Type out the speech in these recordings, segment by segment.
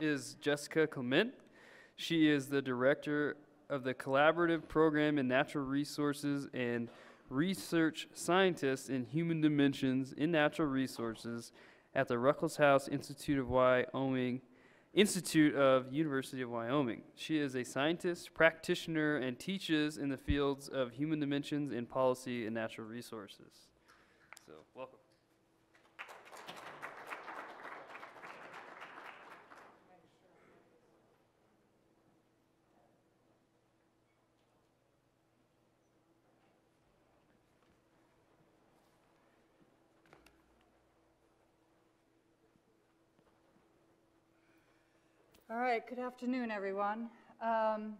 is Jessica Clement. She is the director of the Collaborative Program in Natural Resources and research scientist in human dimensions in natural resources at the Ruckelshaus Institute of Wyoming Institute of University of Wyoming. She is a scientist, practitioner, and teaches in the fields of human dimensions in policy and natural resources. So, welcome. All right, good afternoon, everyone. Um,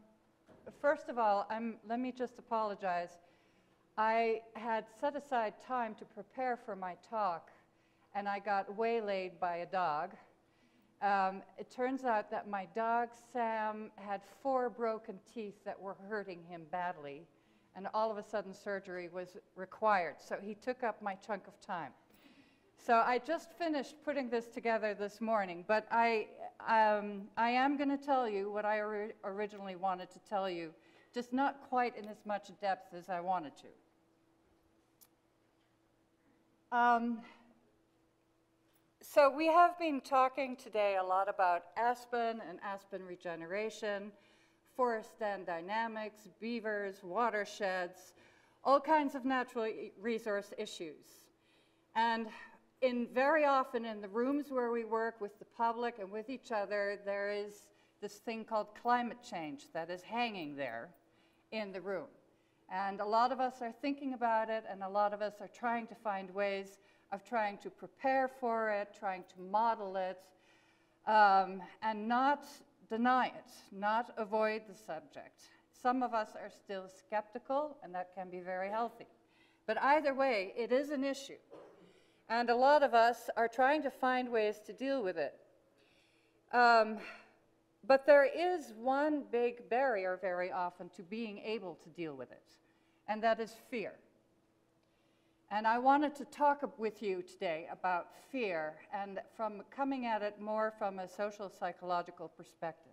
first of all, I'm, let me just apologize. I had set aside time to prepare for my talk, and I got waylaid by a dog. Um, it turns out that my dog, Sam, had four broken teeth that were hurting him badly, and all of a sudden surgery was required. So he took up my chunk of time. So I just finished putting this together this morning, but I, um, I am going to tell you what I ori originally wanted to tell you, just not quite in as much depth as I wanted to. Um, so we have been talking today a lot about aspen and aspen regeneration, forest stand dynamics, beavers, watersheds, all kinds of natural resource issues. And in very often in the rooms where we work with the public and with each other, there is this thing called climate change that is hanging there in the room. And a lot of us are thinking about it, and a lot of us are trying to find ways of trying to prepare for it, trying to model it, um, and not deny it, not avoid the subject. Some of us are still skeptical, and that can be very healthy. But either way, it is an issue. And a lot of us are trying to find ways to deal with it. Um, but there is one big barrier very often to being able to deal with it, and that is fear. And I wanted to talk with you today about fear and from coming at it more from a social psychological perspective.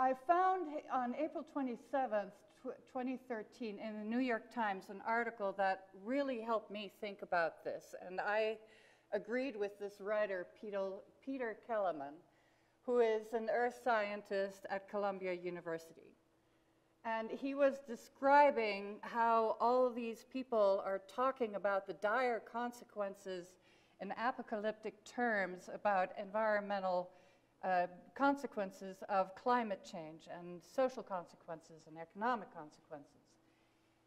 I found on April 27th, 2013 in the New York Times an article that really helped me think about this. And I agreed with this writer, Peter, Peter Kelemen, who is an earth scientist at Columbia University. And he was describing how all these people are talking about the dire consequences in apocalyptic terms about environmental uh, consequences of climate change and social consequences and economic consequences.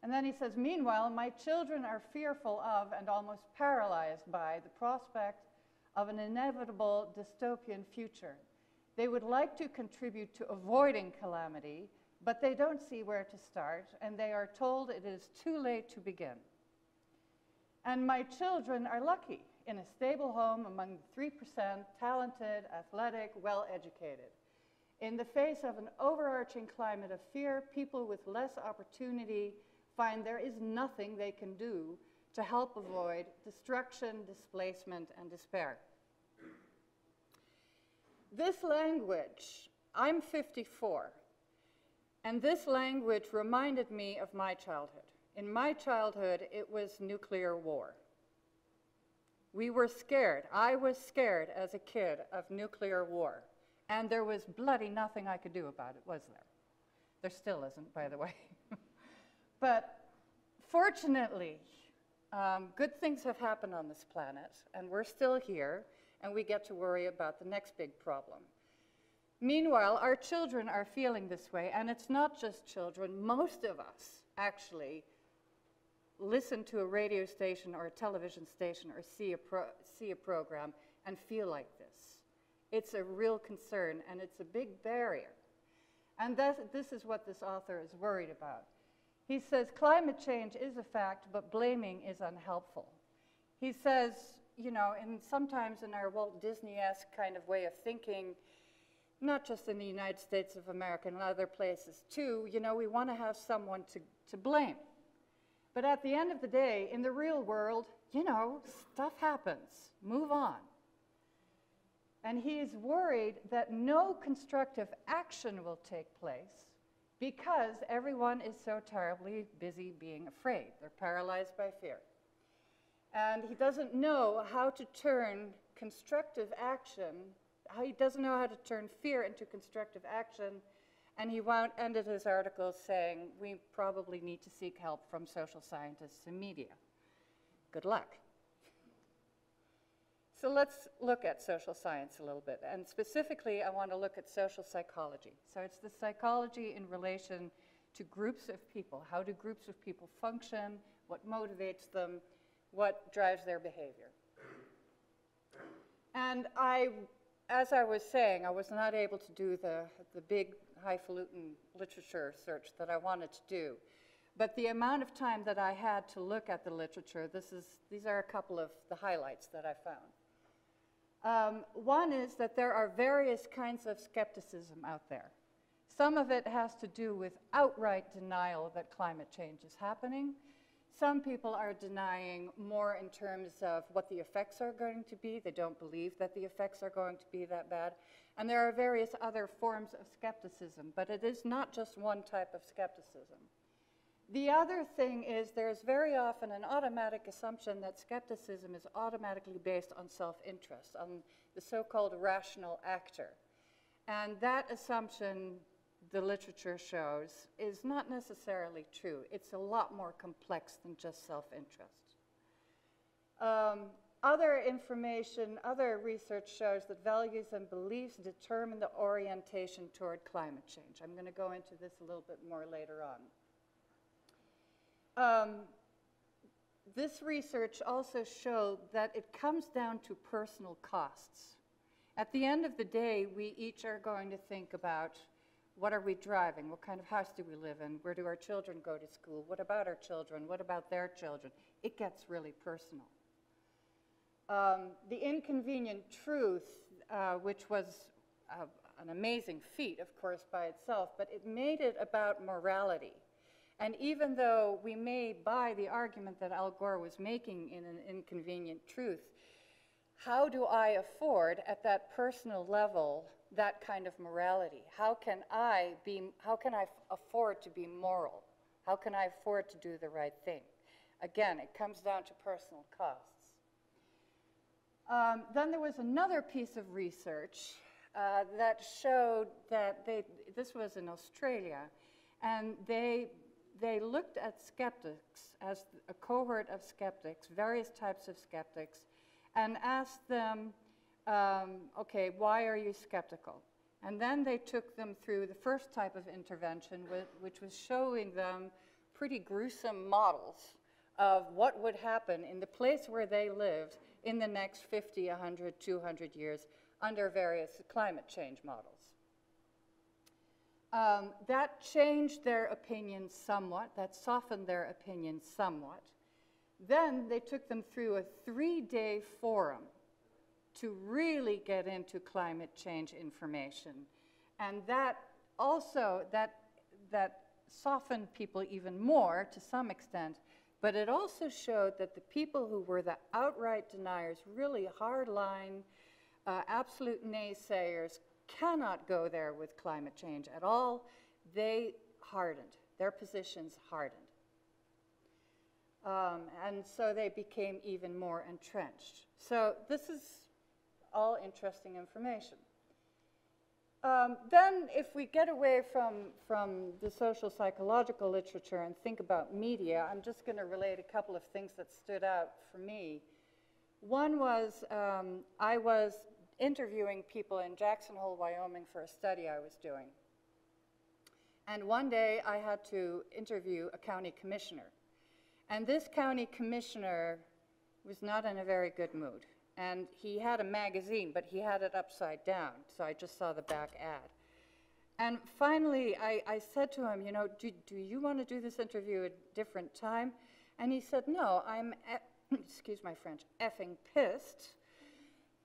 And then he says, meanwhile, my children are fearful of and almost paralyzed by the prospect of an inevitable dystopian future. They would like to contribute to avoiding calamity, but they don't see where to start, and they are told it is too late to begin. And my children are lucky in a stable home among the 3% talented, athletic, well educated. In the face of an overarching climate of fear, people with less opportunity find there is nothing they can do to help avoid destruction, displacement, and despair. This language, I'm 54, and this language reminded me of my childhood. In my childhood, it was nuclear war. We were scared. I was scared as a kid of nuclear war. And there was bloody nothing I could do about it, was there? There still isn't, by the way. but fortunately, um, good things have happened on this planet, and we're still here, and we get to worry about the next big problem. Meanwhile, our children are feeling this way, and it's not just children. Most of us, actually, listen to a radio station or a television station or see a, see a program and feel like this. It's a real concern and it's a big barrier. And this is what this author is worried about. He says climate change is a fact, but blaming is unhelpful. He says, you know, and sometimes in our Walt Disney-esque kind of way of thinking, not just in the United States of America and other places too, you know, we want to have someone to, to blame. But at the end of the day, in the real world, you know, stuff happens. Move on. And he's worried that no constructive action will take place because everyone is so terribly busy being afraid. They're paralyzed by fear. And he doesn't know how to turn constructive action, how he doesn't know how to turn fear into constructive action. And he wound, ended his article saying, We probably need to seek help from social scientists and media. Good luck. So let's look at social science a little bit. And specifically, I want to look at social psychology. So it's the psychology in relation to groups of people. How do groups of people function? What motivates them? What drives their behavior? And I, as I was saying, I was not able to do the, the big highfalutin literature search that I wanted to do. But the amount of time that I had to look at the literature, this is, these are a couple of the highlights that I found. Um, one is that there are various kinds of skepticism out there. Some of it has to do with outright denial that climate change is happening. Some people are denying more in terms of what the effects are going to be. They don't believe that the effects are going to be that bad. And there are various other forms of skepticism, but it is not just one type of skepticism. The other thing is there's very often an automatic assumption that skepticism is automatically based on self-interest, on the so-called rational actor. And that assumption, the literature shows, is not necessarily true. It's a lot more complex than just self-interest. Um, other information, other research shows that values and beliefs determine the orientation toward climate change. I'm going to go into this a little bit more later on. Um, this research also showed that it comes down to personal costs. At the end of the day, we each are going to think about what are we driving? What kind of house do we live in? Where do our children go to school? What about our children? What about their children? It gets really personal. Um, the inconvenient truth, uh, which was uh, an amazing feat, of course, by itself, but it made it about morality. And even though we may buy the argument that Al Gore was making in an inconvenient truth, how do I afford at that personal level that kind of morality? How can I be, how can I afford to be moral? How can I afford to do the right thing? Again, it comes down to personal costs. Um, then there was another piece of research uh, that showed that they, this was in Australia, and they they looked at skeptics as a cohort of skeptics, various types of skeptics, and asked them, um, okay, why are you skeptical? And then they took them through the first type of intervention, which was showing them pretty gruesome models of what would happen in the place where they lived in the next 50, 100, 200 years under various climate change models. Um, that changed their opinion somewhat, that softened their opinion somewhat. Then they took them through a three-day forum to really get into climate change information. And that also, that, that softened people even more to some extent, but it also showed that the people who were the outright deniers, really hardline, uh, absolute naysayers, cannot go there with climate change at all. They hardened, their positions hardened. Um, and so they became even more entrenched. So this is all interesting information. Um, then if we get away from, from the social psychological literature and think about media, I'm just going to relate a couple of things that stood out for me. One was um, I was interviewing people in Jackson Hole, Wyoming for a study I was doing. And one day I had to interview a county commissioner. And this county commissioner was not in a very good mood. And he had a magazine, but he had it upside down, so I just saw the back ad. And finally, I, I said to him, you know, do, do you want to do this interview at a different time? And he said, no, I'm, excuse my French, effing pissed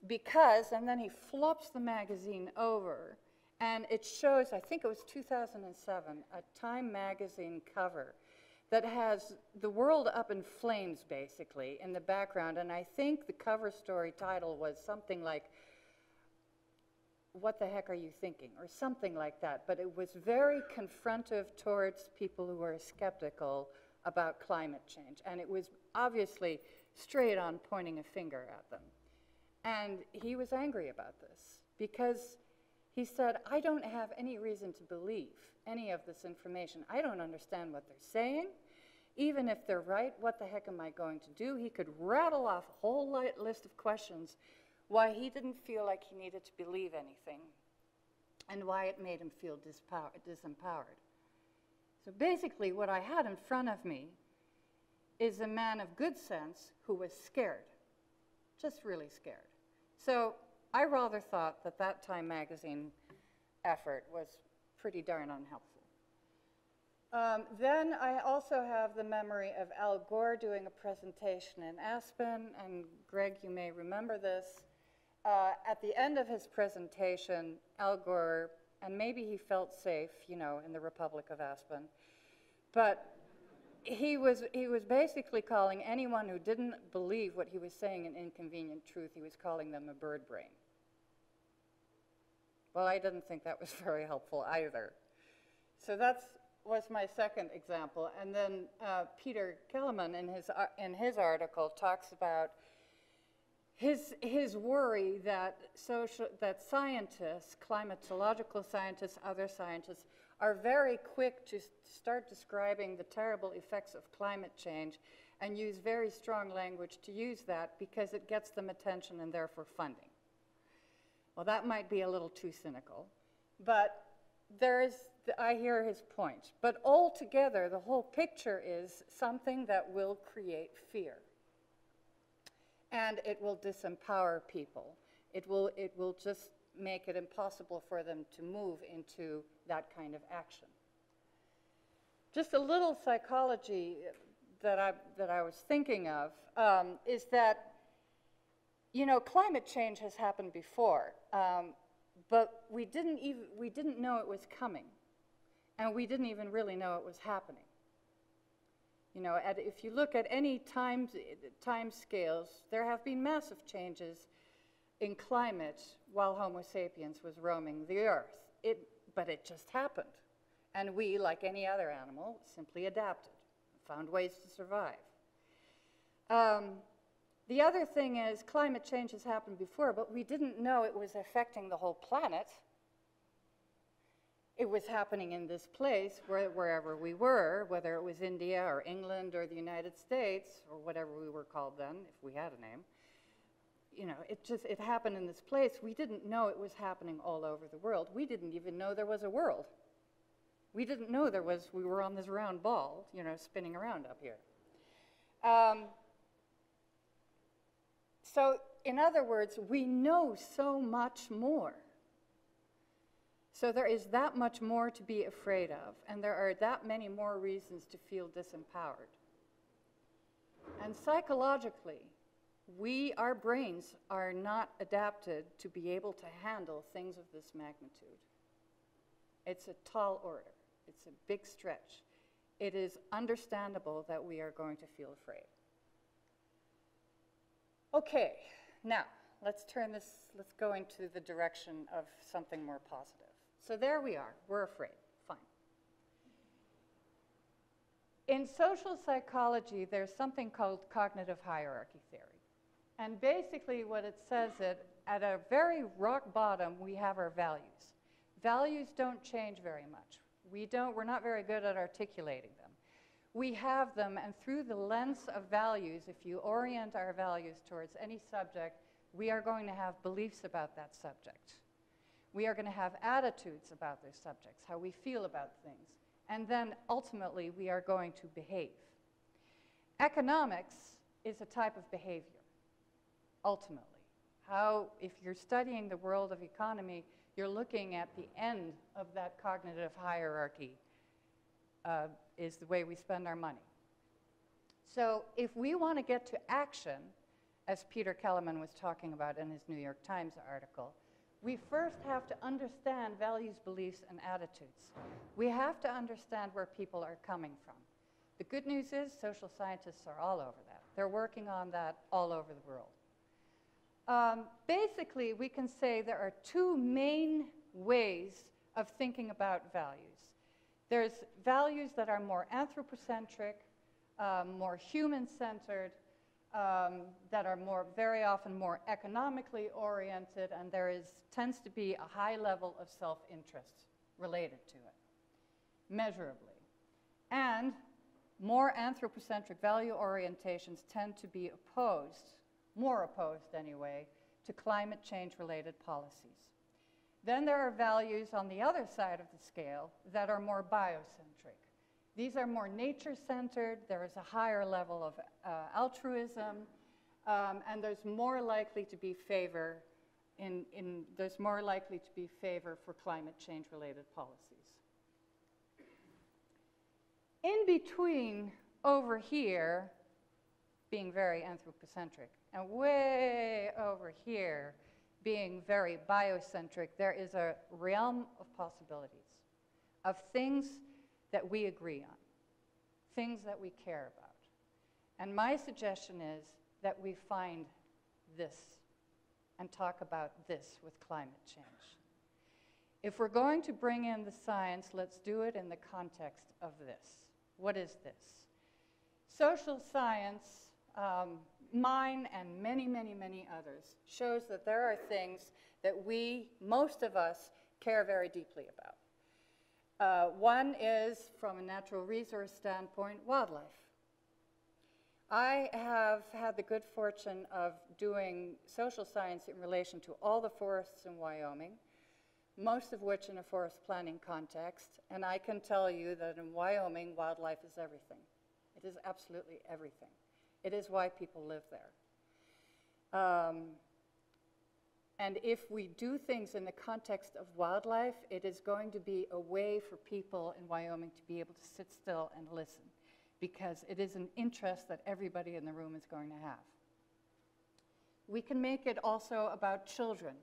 because, and then he flops the magazine over, and it shows, I think it was 2007, a Time magazine cover that has the world up in flames, basically, in the background. And I think the cover story title was something like what the heck are you thinking, or something like that. But it was very confrontive towards people who were skeptical about climate change. And it was obviously straight on pointing a finger at them. And he was angry about this because he said, I don't have any reason to believe any of this information. I don't understand what they're saying. Even if they're right, what the heck am I going to do? He could rattle off a whole list of questions why he didn't feel like he needed to believe anything and why it made him feel disempowered. So basically, what I had in front of me is a man of good sense who was scared, just really scared. So I rather thought that that Time magazine effort was pretty darn unhelpful. Um, then I also have the memory of Al Gore doing a presentation in Aspen, and Greg, you may remember this. Uh, at the end of his presentation, Al Gore, and maybe he felt safe, you know, in the Republic of Aspen, but he was, he was basically calling anyone who didn't believe what he was saying an inconvenient truth, he was calling them a bird brain. Well, I didn't think that was very helpful either. So that's was my second example. And then uh, Peter Kelemen in his, ar- in his article talks about his, his worry that, social, that scientists, climatological scientists, other scientists, are very quick to start describing the terrible effects of climate change and use very strong language to use that because it gets them attention and therefore funding. Well, that might be a little too cynical, but there is, I hear his point. But altogether, the whole picture is something that will create fear. And it will disempower people. It will, it will just make it impossible for them to move into that kind of action. Just a little psychology that I, that I was thinking of um, is that, you know, climate change has happened before. Um, but we didn't even we didn't know it was coming and we didn't even really know it was happening you know at, if you look at any time time scales there have been massive changes in climate while homo sapiens was roaming the earth it but it just happened and we like any other animal simply adapted found ways to survive um, the other thing is climate change has happened before, but we didn't know it was affecting the whole planet. It was happening in this place, where, wherever we were, whether it was India or England or the United States or whatever we were called then, if we had a name. You know, it just it happened in this place. We didn't know it was happening all over the world. We didn't even know there was a world. We didn't know there was. We were on this round ball, you know, spinning around up here. Um, so, in other words, we know so much more. So, there is that much more to be afraid of, and there are that many more reasons to feel disempowered. And psychologically, we, our brains, are not adapted to be able to handle things of this magnitude. It's a tall order, it's a big stretch. It is understandable that we are going to feel afraid. Okay, now let's turn this, let's go into the direction of something more positive. So there we are, we're afraid, fine. In social psychology, there's something called cognitive hierarchy theory. And basically, what it says is at a very rock bottom, we have our values. Values don't change very much. We don't, we're not very good at articulating them we have them, and through the lens of values, if you orient our values towards any subject, we are going to have beliefs about that subject. We are going to have attitudes about those subjects, how we feel about things. And then ultimately, we are going to behave. Economics is a type of behavior, ultimately. How, if you're studying the world of economy, you're looking at the end of that cognitive hierarchy uh, is the way we spend our money. So if we want to get to action, as Peter Kelemen was talking about in his New York Times article, we first have to understand values, beliefs, and attitudes. We have to understand where people are coming from. The good news is social scientists are all over that. They're working on that all over the world. Um, basically, we can say there are two main ways of thinking about values. There's values that are more anthropocentric, um, more human-centered, um, that are more, very often more economically oriented, and there is, tends to be a high level of self-interest related to it, measurably. And more anthropocentric value orientations tend to be opposed, more opposed anyway, to climate change related policies. Then there are values on the other side of the scale that are more biocentric. These are more nature centered, there is a higher level of uh, altruism, um, and there's more likely to be favor in, in, there's more likely to be favor for climate change related policies. In between over here being very anthropocentric and way over here being very biocentric, there is a realm of possibilities, of things that we agree on, things that we care about. And my suggestion is that we find this and talk about this with climate change. If we're going to bring in the science, let's do it in the context of this. What is this? Social science, um, mine and many, many, many others, shows that there are things that we, most of us, care very deeply about. Uh, one is, from a natural resource standpoint, wildlife. I have had the good fortune of doing social science in relation to all the forests in Wyoming, most of which in a forest planning context, and I can tell you that in Wyoming, wildlife is everything. It is absolutely everything. It is why people live there. Um, and if we do things in the context of wildlife, it is going to be a way for people in Wyoming to be able to sit still and listen because it is an interest that everybody in the room is going to have. We can make it also about children.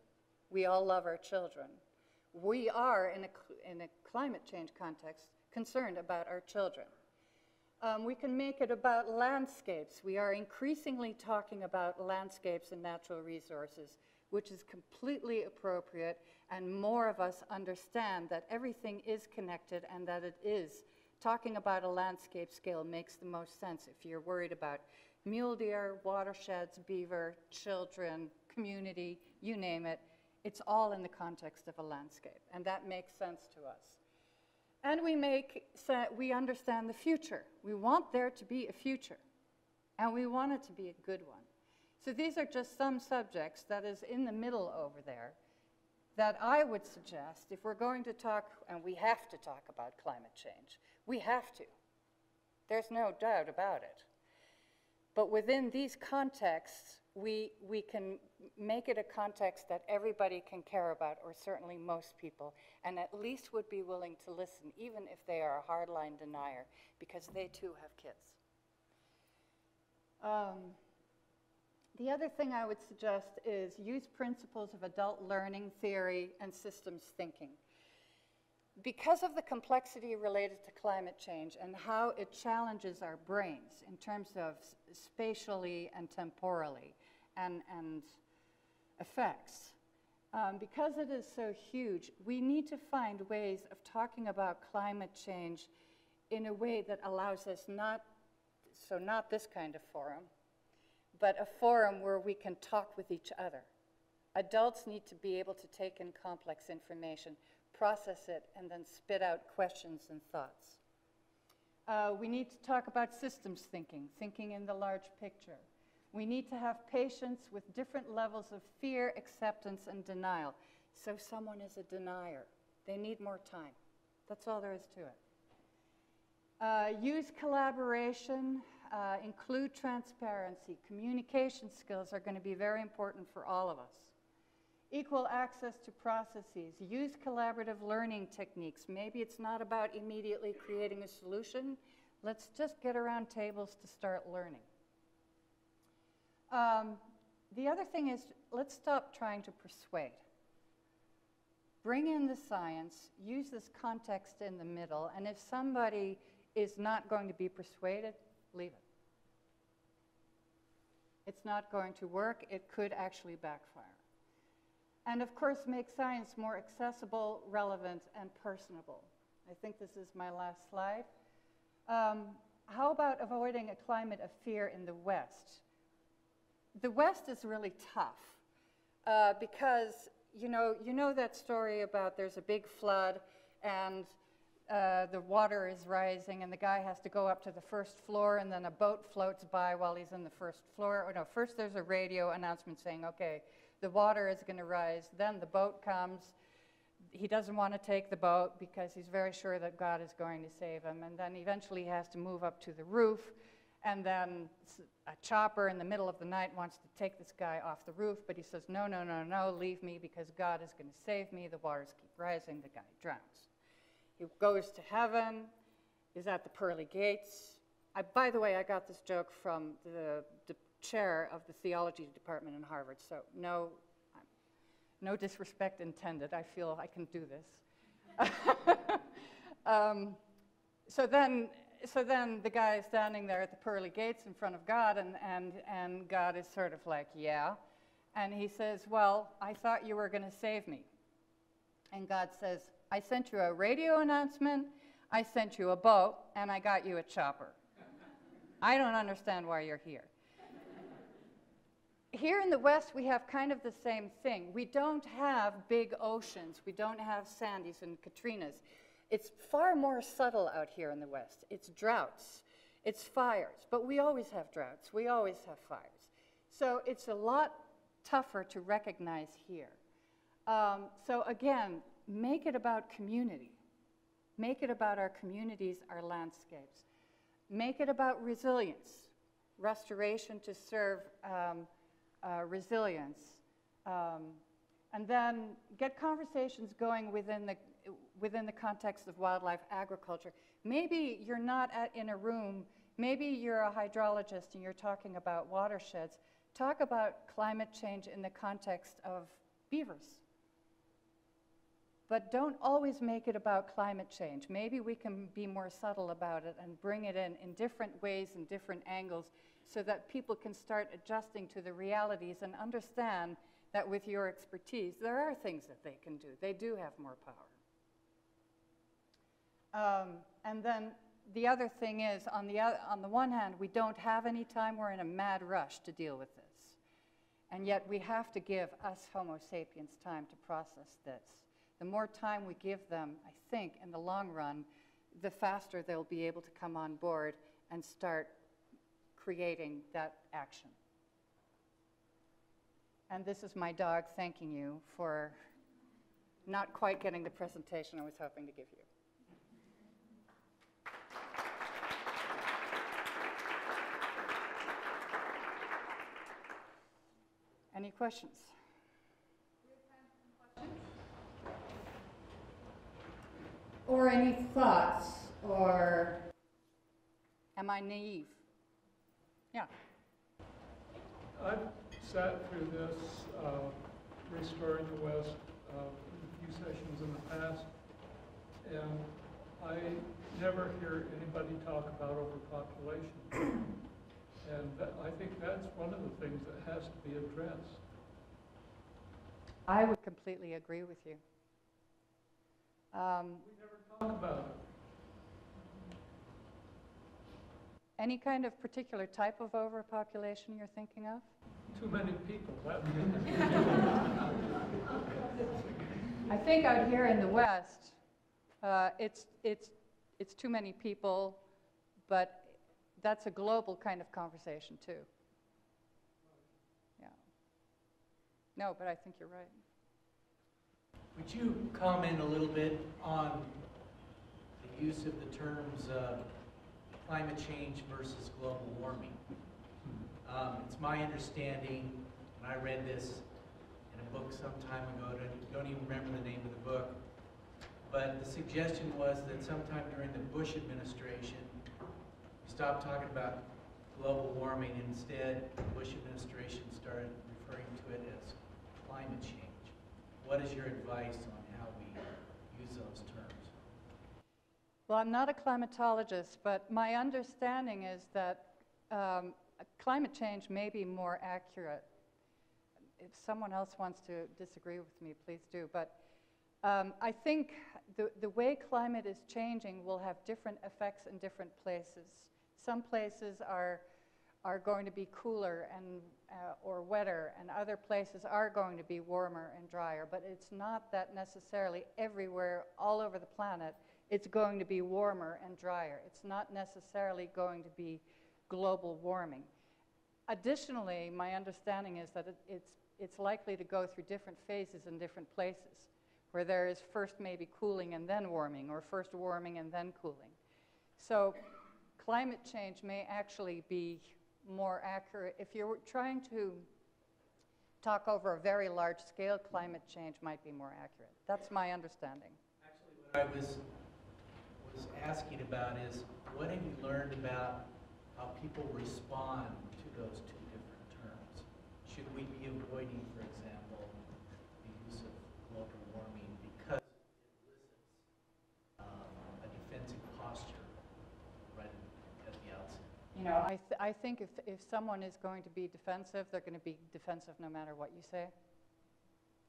We all love our children. We are, in a, in a climate change context, concerned about our children. Um, we can make it about landscapes. We are increasingly talking about landscapes and natural resources, which is completely appropriate, and more of us understand that everything is connected and that it is. Talking about a landscape scale makes the most sense if you're worried about mule deer, watersheds, beaver, children, community, you name it. It's all in the context of a landscape, and that makes sense to us. And we, make, we understand the future. We want there to be a future, and we want it to be a good one. So these are just some subjects that is in the middle over there that I would suggest if we're going to talk, and we have to talk about climate change, we have to. There's no doubt about it. But within these contexts, we, we can make it a context that everybody can care about, or certainly most people, and at least would be willing to listen, even if they are a hardline denier, because they too have kids. Um, the other thing I would suggest is use principles of adult learning theory and systems thinking. Because of the complexity related to climate change and how it challenges our brains in terms of spatially and temporally and, and effects, um, because it is so huge, we need to find ways of talking about climate change in a way that allows us not, so not this kind of forum, but a forum where we can talk with each other. Adults need to be able to take in complex information, process it, and then spit out questions and thoughts. Uh, we need to talk about systems thinking, thinking in the large picture. We need to have patience with different levels of fear, acceptance, and denial. So someone is a denier. They need more time. That's all there is to it. Uh, use collaboration, uh, include transparency. Communication skills are going to be very important for all of us. Equal access to processes. Use collaborative learning techniques. Maybe it's not about immediately creating a solution. Let's just get around tables to start learning. Um, the other thing is, let's stop trying to persuade. Bring in the science, use this context in the middle, and if somebody is not going to be persuaded, leave it. It's not going to work. It could actually backfire. And of course, make science more accessible, relevant, and personable. I think this is my last slide. Um, how about avoiding a climate of fear in the West? The West is really tough uh, because you know you know that story about there's a big flood and uh, the water is rising and the guy has to go up to the first floor and then a boat floats by while he's in the first floor. Oh, no, first there's a radio announcement saying, okay, the water is going to rise. Then the boat comes. He doesn't want to take the boat because he's very sure that God is going to save him. And then eventually he has to move up to the roof. And then a chopper in the middle of the night wants to take this guy off the roof, but he says, no, no, no, no, leave me because God is going to save me. The waters keep rising. The guy drowns. He goes to heaven, is at the pearly gates. I, by the way, I got this joke from the, the chair of the theology department in Harvard, so no, no disrespect intended. I feel I can do this. um, so then, so then the guy is standing there at the pearly gates in front of God, and, and, and God is sort of like, yeah. And he says, Well, I thought you were going to save me. And God says, I sent you a radio announcement, I sent you a boat, and I got you a chopper. I don't understand why you're here. Here in the West, we have kind of the same thing. We don't have big oceans, we don't have Sandys and Katrinas. It's far more subtle out here in the West. It's droughts, it's fires, but we always have droughts, we always have fires. So it's a lot tougher to recognize here. Um, so again, make it about community. Make it about our communities, our landscapes. Make it about resilience, restoration to serve um, uh, resilience. Um, and then get conversations going within the, within the context of wildlife agriculture. Maybe you're not at, in a room, maybe you're a hydrologist and you're talking about watersheds. Talk about climate change in the context of beavers but don't always make it about climate change. Maybe we can be more subtle about it and bring it in in different ways and different angles so that people can start adjusting to the realities and understand that with your expertise, there are things that they can do. They do have more power. Um, and then the other thing is, on the, other, on the one hand, we don't have any time. We're in a mad rush to deal with this. And yet we have to give us Homo sapiens time to process this the more time we give them, I think, in the long run, the faster they'll be able to come on board and start creating that action. And this is my dog thanking you for not quite getting the presentation I was hoping to give you. Any questions? Or any thoughts, or am I naive? Yeah. I've sat through this, uh, Restoring the West, uh, a few sessions in the past, and I never hear anybody talk about overpopulation. And that, I think that's one of the things that has to be addressed. I would completely agree with you. Um, We never talk about it. Any kind of particular type of overpopulation you're thinking of? Too many people, I think out here in the West, uh, it's, it's, it's too many people, but that's a global kind of conversation too. Yeah. No, but I think you're right. Would you comment a little bit on the use of the terms uh, climate change versus global warming? Um, it's my understanding, and I read this in a book some time ago, I don't even remember the name of the book, but the suggestion was that sometime during the Bush administration, we stopped talking about global warming, instead, the Bush administration started referring to it as climate change. What is your advice on how we use those terms? Well, I'm not a climatologist, but my understanding is that um, climate change may be more accurate. If someone else wants to disagree with me, please do. But um, I think the, the way climate is changing will have different effects in different places. Some places are, are going to be cooler and, uh, or wetter, and other places are going to be warmer and drier. But it's not that necessarily everywhere, all over the planet, it's going to be warmer and drier. It's not necessarily going to be global warming. Additionally, my understanding is that it, it's, it's likely to go through different phases in different places, where there is first maybe cooling and then warming, or first warming and then cooling. So climate change may actually be more accurate. If you're trying to talk over a very large scale, climate change might be more accurate. That's my understanding. Actually, I was, was asking about is, what have you learned about how people respond to those two different terms? Should we be avoiding, for example, the use of global warming because it elicits um, a defensive posture right at the outset? You know, I, th- I think if, if someone is going to be defensive, they're going to be defensive no matter what you say,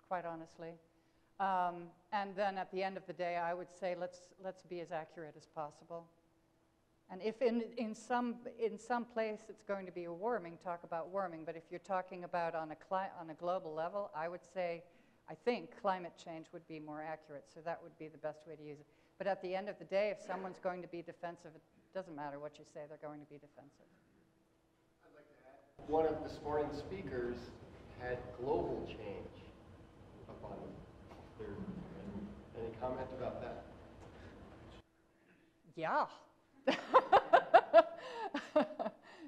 quite honestly. Um, and then at the end of the day, I would say let's, let's be as accurate as possible. And if in, in, some, in some place it's going to be a warming, talk about warming. But if you're talking about on a, on a global level, I would say, I think climate change would be more accurate. So that would be the best way to use it. But at the end of the day, if someone's going to be defensive, it doesn't matter what you say, they're going to be defensive. One of this morning's speakers had global change any comment about that? Yeah.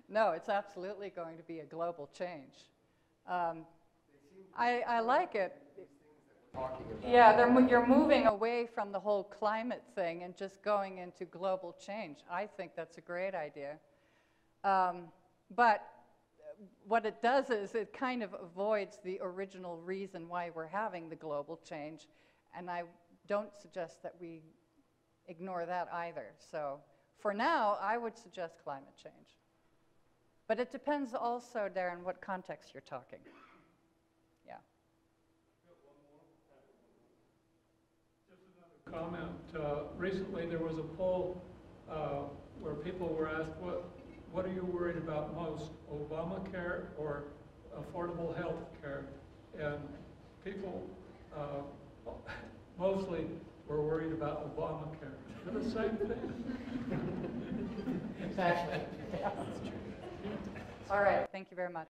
no, it's absolutely going to be a global change. Um, I, I like it. Yeah, they're, you're moving away from the whole climate thing and just going into global change. I think that's a great idea. Um, but what it does is it kind of avoids the original reason why we're having the global change. And I don't suggest that we ignore that either. So for now, I would suggest climate change. But it depends also, Darren, what context you're talking. Yeah. Just another comment. Uh, Recently, there was a poll uh, where people were asked, what, what are you worried about most, Obamacare or affordable health care? And people uh, mostly were worried about Obamacare. They're the same thing. Exactly. All right, thank you very much.